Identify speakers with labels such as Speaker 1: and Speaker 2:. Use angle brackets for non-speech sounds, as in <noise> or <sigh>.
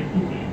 Speaker 1: Vancouver. <laughs>